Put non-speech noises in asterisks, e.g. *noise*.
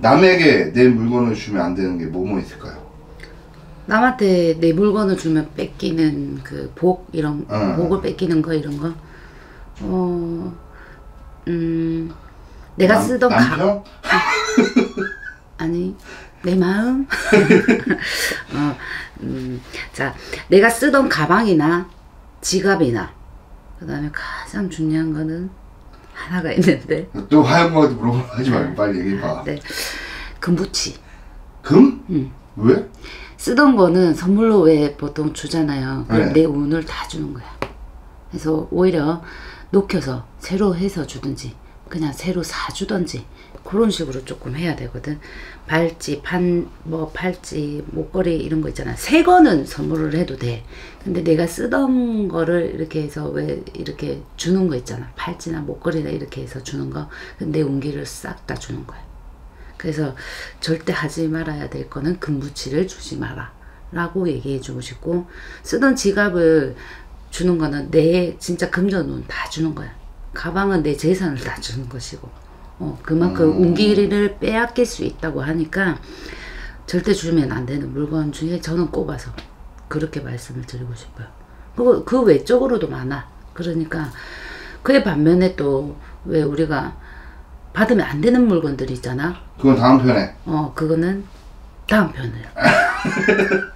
남에게 내 물건을 주면 안 되는 게 뭐뭐 있을까요? 남한테 내 물건을 주면 뺏기는 그 복 이런 응. 복을 뺏기는 거 이런 거. 어, 음, 내가 남- 쓰던 가, 남편? 아니 내 마음. *laughs* 어, 음, 자, 내가 쓰던 가방이나 지갑이나 그다음에 가장 중요한 거는 하나가 있는데, 또 하얀 거 물어보지 말고 빨리 얘기해봐. 네, 금부치. 금? 응. 왜? 쓰던 거는 선물로 왜 보통 주잖아요. 네. 내 운을 다 주는 거야. 그래서 오히려 녹여서 새로 해서 주든지 그냥 새로 사주든지 그런 식으로 조금 해야 되거든. 발찌, 판, 뭐 팔찌, 목걸이 이런 거 있잖아. 새 거는 선물을 해도 돼. 근데 내가 쓰던 거를 이렇게 해서 왜 이렇게 주는 거 있잖아. 팔찌나 목걸이나 이렇게 해서 주는 거. 근데 내 운기를 싹 다 주는 거야. 그래서 절대 하지 말아야 될 거는 금부치를 주지 마라. 라고 얘기해 주고 싶고, 쓰던 지갑을 주는 거는 내 진짜 금전운 다 주는 거야. 가방은 내 재산을 다 주는 것이고, 어, 그만큼 음. 운기를 빼앗길 수 있다고 하니까 절대 주면 안 되는 물건 중에 저는 꼽아서 그렇게 말씀을 드리고 싶어요. 그거 그 외적으로도 많아. 그러니까 그의 반면에 또 왜 우리가 받으면 안 되는 물건들이 있잖아. 그건 다음 편에. 어, 그거는 다음 편을. *laughs*